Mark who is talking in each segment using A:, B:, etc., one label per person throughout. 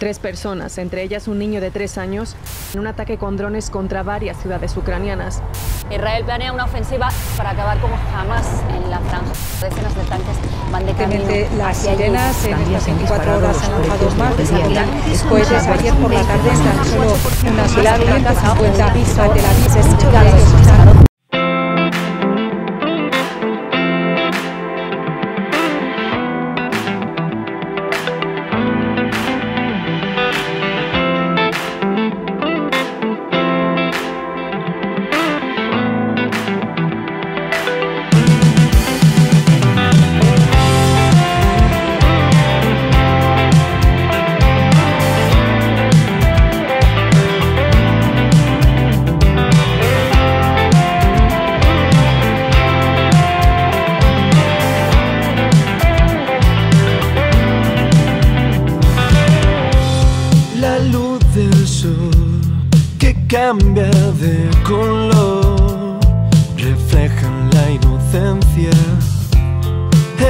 A: Tres personas, entre ellas un niño de tres años, en un ataque con drones contra varias ciudades ucranianas.
B: Israel planea una ofensiva para acabar con Hamas en la franja. Decenas de tanques van de camino
C: las sirenas en estas 24 horas han lanzado más de 100 cohetes ayer por la tarde tan solo unas horas 50 a Tel Aviv.
D: La cambia de color refleja la inocencia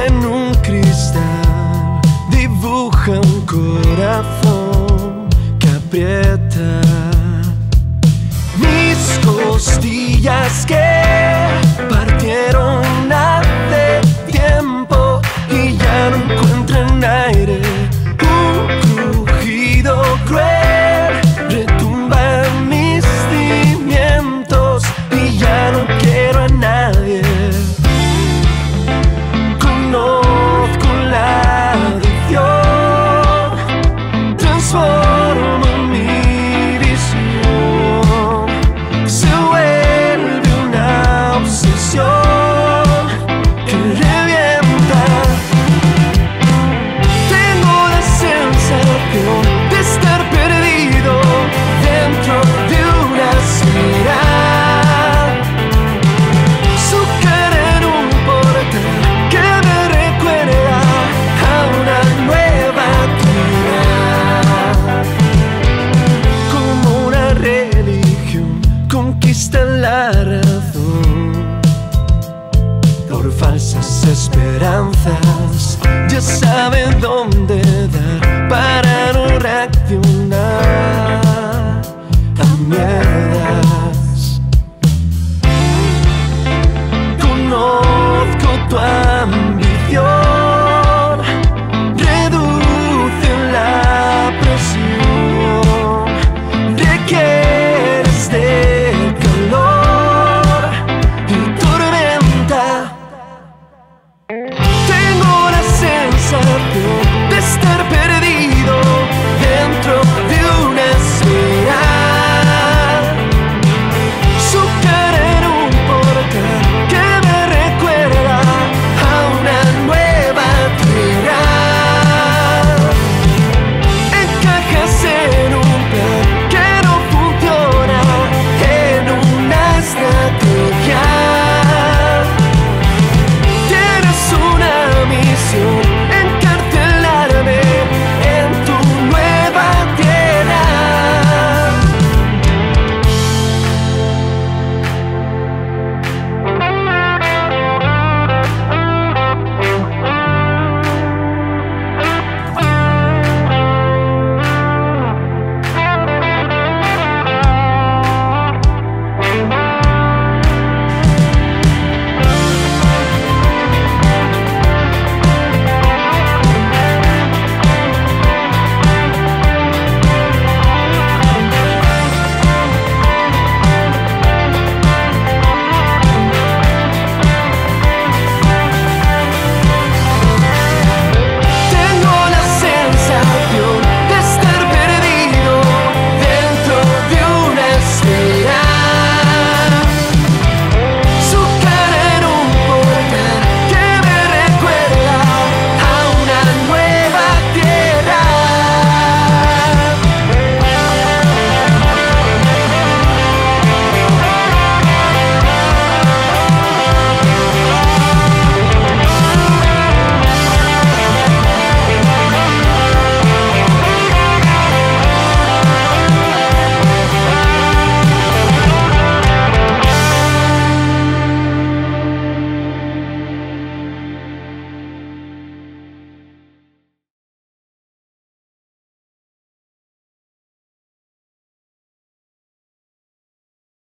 D: en un cristal dibuja un corazón que aprieta mis costillas que la razón por falsas esperanzas. Ya saben dónde dar para no